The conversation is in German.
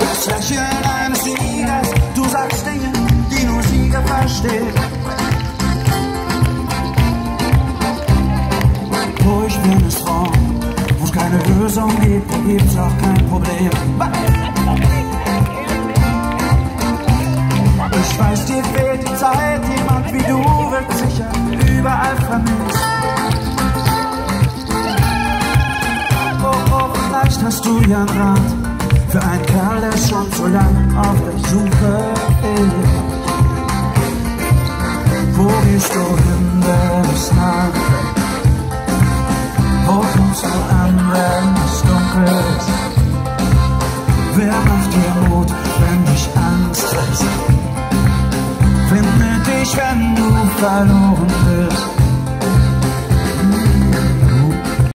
Das Lächeln eines Siegers, du sagst Dinge, die nur Sieger verstehen. Ruhig, wenn es vor, wo es keine Lösung gibt, gibt's auch kein Problem. Ich weiß, dir fehlt die Zeit, jemand wie du wird sicher überall vielleicht hast du ja einen Rat für einen Kerl, der schon so lang auf der Suche ist. Wo gehst du hin, wenn es Nacht? Wo kommst du an, wenn es dunkel ist? Wer macht dir Mut, wenn dich Angst frisst? Finde dich, wenn du verloren bist.